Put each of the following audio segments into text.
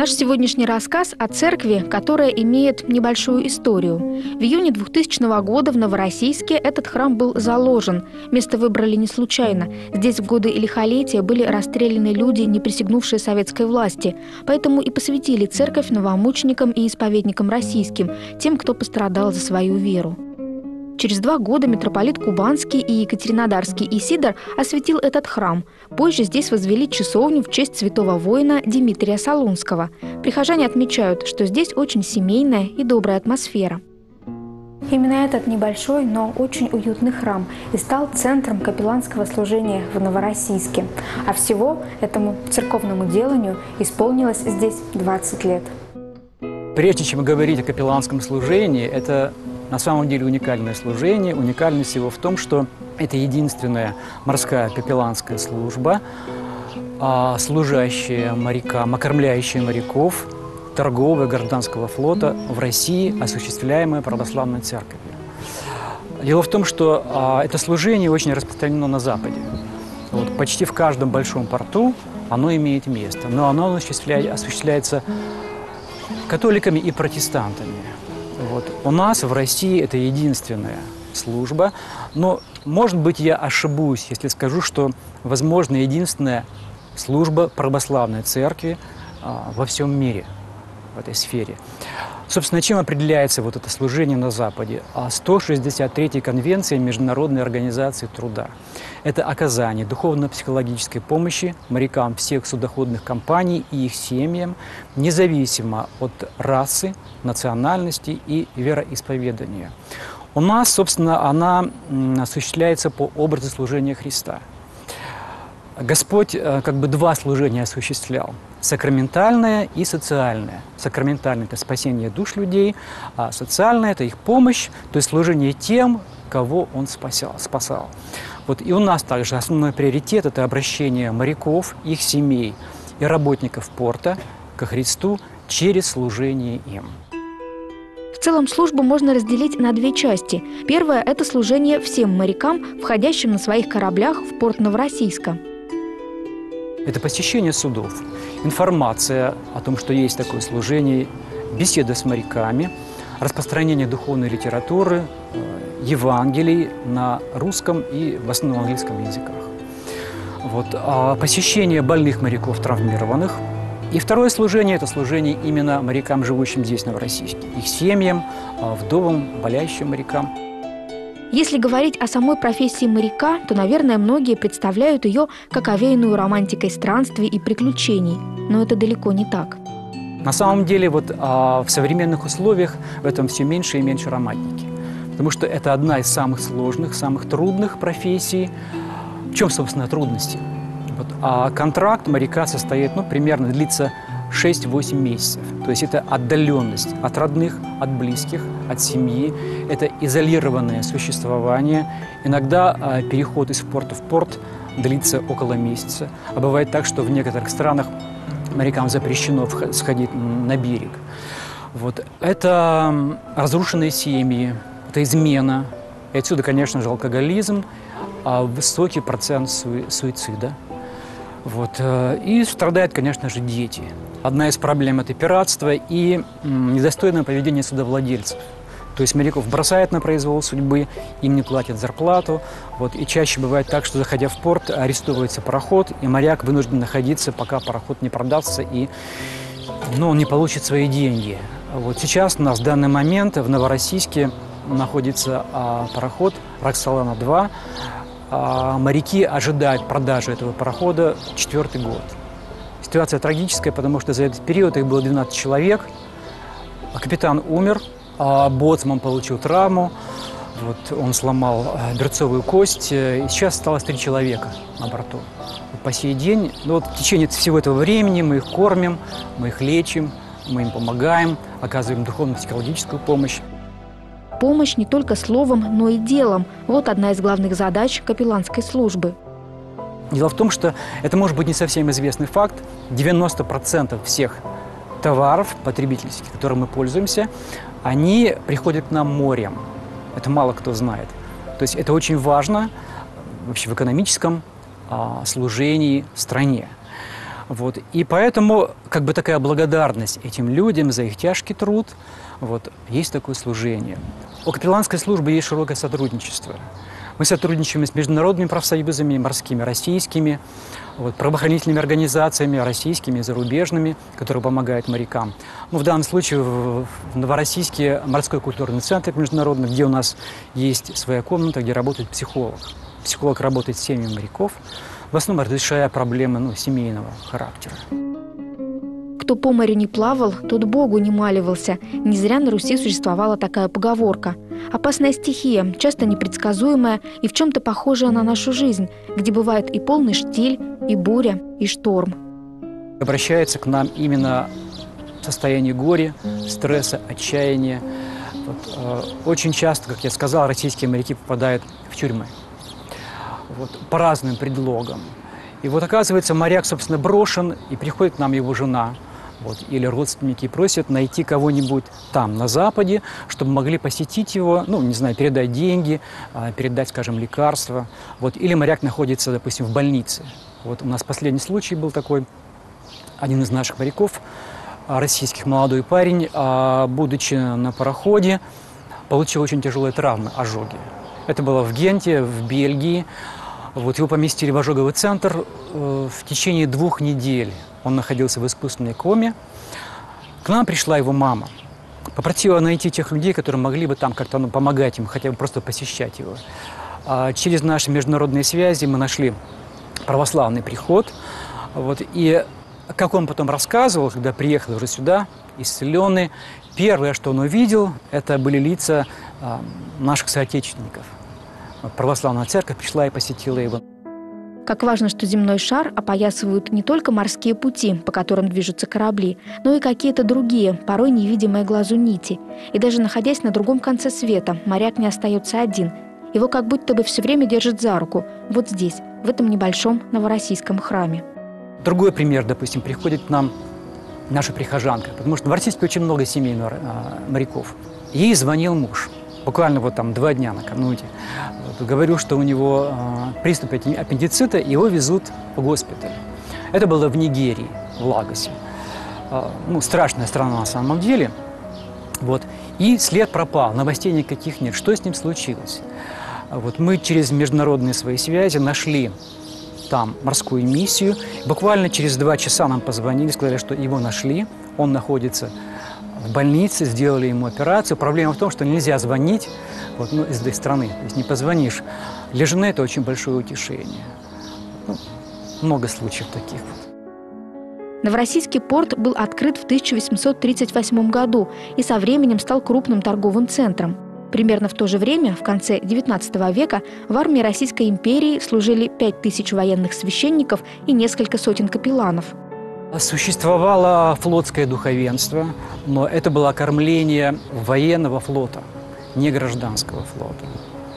Наш сегодняшний рассказ о церкви, которая имеет небольшую историю. В июне 2000 года в Новороссийске этот храм был заложен. Место выбрали не случайно. Здесь в годы лихолетия были расстреляны люди, не присягнувшие советской власти. Поэтому и посвятили церковь новомученикам и исповедникам российским, тем, кто пострадал за свою веру. Через два года митрополит Кубанский и Екатеринодарский Исидор осветил этот храм. Позже здесь возвели часовню в честь святого воина Дмитрия Солунского. Прихожане отмечают, что здесь очень семейная и добрая атмосфера. Именно этот небольшой, но очень уютный храм и стал центром капелланского служения в Новороссийске. А всего этому церковному деланию исполнилось здесь 20 лет. Прежде чем говорить о капелланском служении, это на самом деле уникальное служение. Уникальность его в том, что это единственная морская капелланская служба, а, служащая морякам, окормляющая моряков торгового гражданского флота в России, осуществляемая православной церковью. Дело в том, что а, это служение очень распространено на Западе. Вот, почти в каждом большом порту оно имеет место, но оно осуществляется католиками и протестантами. Вот. У нас в России это единственная служба, но, может быть, я ошибусь, если скажу, что, возможно, единственная служба православной церкви а, во всем мире в этой сфере. Собственно, чем определяется вот это служение на Западе? 163-й конвенции Международной организации труда. Это оказание духовно-психологической помощи морякам всех судоходных компаний и их семьям, независимо от расы, национальности и вероисповедания. У нас, собственно, она осуществляется по образу служения Христа. Господь э, как бы два служения осуществлял – сакраментальное и социальное. Сакраментальное – это спасение душ людей, а социальное – это их помощь, то есть служение тем, кого Он спасал, спасал. Вот и у нас также основной приоритет – это обращение моряков, их семей и работников порта ко Христу через служение им. В целом службу можно разделить на две части. Первое – это служение всем морякам, входящим на своих кораблях в порт Новороссийска. Это посещение судов, информация о том, что есть такое служение, беседа с моряками, распространение духовной литературы, э, Евангелий на русском и в основном английском языках. Вот. А посещение больных моряков, травмированных. И второе служение – это служение именно морякам, живущим здесь, в Новороссийске, их семьям, а, вдовам, болящим морякам. Если говорить о самой профессии моряка, то, наверное, многие представляют ее как овеянную романтикой странствий и приключений. Но это далеко не так. На самом деле, вот а, в современных условиях в этом все меньше и меньше романтики. Потому что это одна из самых сложных, самых трудных профессий. В чем, собственно, трудности? Вот, а контракт моряка состоит, ну, примерно длится 6-8 месяцев. То есть это отдаленность от родных, от близких, от семьи. Это изолированное существование. Иногда э, переход из порта в порт длится около месяца. А бывает так, что в некоторых странах морякам запрещено сходить на берег. Вот. Это разрушенные семьи, это измена. И отсюда, конечно же, алкоголизм, а высокий процент суицида. Вот. Э, и страдают, конечно же, дети. Одна из проблем – это пиратство и недостойное поведение судовладельцев. То есть моряков бросают на произвол судьбы, им не платят зарплату. Вот. И чаще бывает так, что, заходя в порт, арестовывается пароход, и моряк вынужден находиться, пока пароход не продастся, и ну, он не получит свои деньги. Вот сейчас у нас в данный момент в Новороссийске находится а, пароход «Роксолана-2». А, моряки ожидают продажи этого парохода четвертый год. Ситуация трагическая, потому что за этот период их было 12 человек. А капитан умер, а боцман получил травму. Вот он сломал а, берцовую кость. И сейчас осталось три человека на борту. По сей день, ну вот в течение всего этого времени мы их кормим, мы их лечим, мы им помогаем, оказываем духовно-психологическую помощь помощь не только словом, но и делом. Вот одна из главных задач капелланской службы. Дело в том, что это может быть не совсем известный факт. 90% всех товаров потребительских, которыми мы пользуемся, они приходят к нам морем. Это мало кто знает. То есть это очень важно вообще в экономическом а, служении стране. Вот. И поэтому как бы такая благодарность этим людям за их тяжкий труд. Вот. Есть такое служение. У капелланской службы есть широкое сотрудничество. Мы сотрудничаем с международными профсоюзами, морскими, российскими, вот, правоохранительными организациями, российскими зарубежными, которые помогают морякам. Ну, в данном случае в Новороссийске морской культурный центр международный, где у нас есть своя комната, где работает психолог. Психолог работает с семьями моряков, в основном разрешая проблемы ну, семейного характера. Кто по морю не плавал, тот Богу не маливался. Не зря на Руси существовала такая поговорка. Опасная стихия, часто непредсказуемая и в чем-то похожая на нашу жизнь, где бывает и полный штиль, и буря, и шторм. Обращается к нам именно в состоянии горя, стресса, отчаяния. Вот, э, очень часто, как я сказал, российские моряки попадают в тюрьмы вот, по разным предлогам. И вот оказывается, моряк, собственно, брошен, и приходит к нам его жена – вот, или родственники просят найти кого-нибудь там, на Западе, чтобы могли посетить его, ну, не знаю, передать деньги, а, передать, скажем, лекарства. Вот, или моряк находится, допустим, в больнице. Вот у нас последний случай был такой, один из наших моряков, а, российских молодой парень, а, будучи на пароходе, получил очень тяжелые травмы, ожоги. Это было в Генте, в Бельгии. Вот его поместили в ожоговый центр э, в течение двух недель. Он находился в искусственной коме. К нам пришла его мама. Попросила найти тех людей, которые могли бы там как-то ну, помогать им, хотя бы просто посещать его. А через наши международные связи мы нашли православный приход. Вот, и как он потом рассказывал, когда приехал уже сюда, исцеленный, первое, что он увидел, это были лица э, наших соотечественников. Православная церковь пришла и посетила его. Как важно, что земной шар опоясывают не только морские пути, по которым движутся корабли, но и какие-то другие, порой невидимые глазу нити. И даже находясь на другом конце света, моряк не остается один. Его как будто бы все время держит за руку, вот здесь, в этом небольшом новороссийском храме. Другой пример, допустим, приходит к нам наша прихожанка, потому что в Российске очень много семей моряков. Ей звонил муж – буквально вот там два дня накануне. Говорю, что у него э, приступ аппендицита, его везут в госпиталь. Это было в Нигерии, в Лагосе. Э, ну, страшная страна на самом деле. Вот. И след пропал, новостей никаких нет. Что с ним случилось? Вот мы через международные свои связи нашли там морскую миссию. Буквально через два часа нам позвонили, сказали, что его нашли. Он находится в больнице, сделали ему операцию. Проблема в том, что нельзя звонить вот, ну, из этой страны, то есть не позвонишь. Для жены это очень большое утешение. Ну, много случаев таких Новороссийский порт был открыт в 1838 году и со временем стал крупным торговым центром. Примерно в то же время, в конце XIX века, в армии Российской империи служили 5000 военных священников и несколько сотен капелланов – Существовало флотское духовенство, но это было кормление военного флота, не гражданского флота.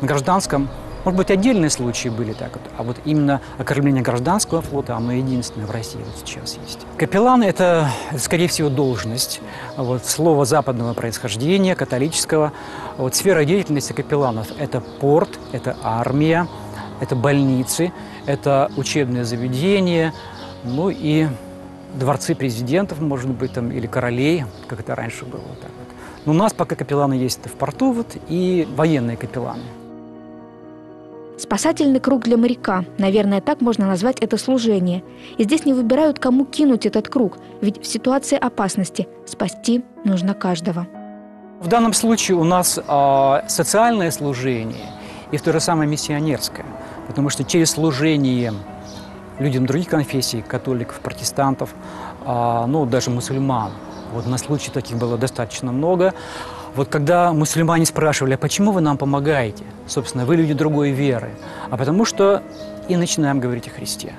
На гражданском, может быть, отдельные случаи были так вот, а вот именно окормление гражданского флота, оно единственное в России вот сейчас есть. Капеллан – это, скорее всего, должность, вот, слово западного происхождения, католического. Вот, сфера деятельности капелланов – это порт, это армия, это больницы, это учебные заведения, ну и дворцы президентов, может быть, там, или королей, как это раньше было. Так вот. Но у нас пока капелланы есть в порту вот, и военные капелланы. Спасательный круг для моряка. Наверное, так можно назвать это служение. И здесь не выбирают, кому кинуть этот круг, ведь в ситуации опасности спасти нужно каждого. В данном случае у нас э, социальное служение и в то же самое миссионерское. Потому что через служение людям других конфессий, католиков, протестантов, а, ну, даже мусульман. Вот на случай таких было достаточно много. Вот когда мусульмане спрашивали, а почему вы нам помогаете? Собственно, вы люди другой веры. А потому что и начинаем говорить о Христе.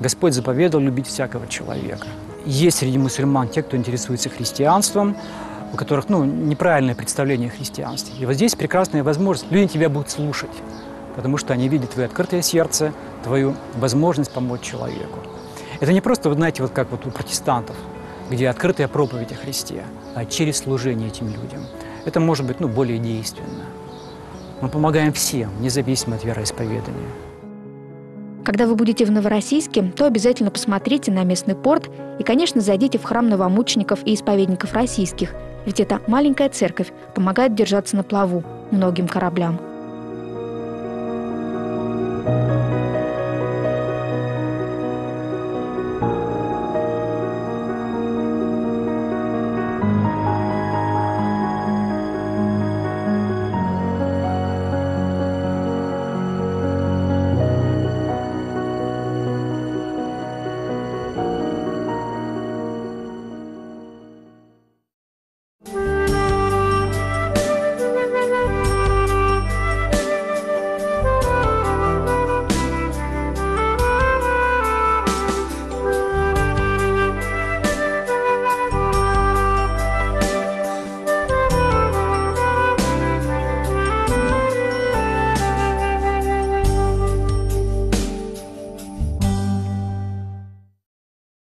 Господь заповедал любить всякого человека. Есть среди мусульман те, кто интересуется христианством, у которых ну, неправильное представление о христианстве. И вот здесь прекрасная возможность. Люди тебя будут слушать потому что они видят твое открытое сердце, твою возможность помочь человеку. Это не просто, вы знаете, вот как вот у протестантов, где открытая проповедь о Христе, а через служение этим людям. Это может быть ну, более действенно. Мы помогаем всем, независимо от вероисповедания. Когда вы будете в Новороссийске, то обязательно посмотрите на местный порт и, конечно, зайдите в храм новомучеников и исповедников российских, ведь эта маленькая церковь помогает держаться на плаву многим кораблям.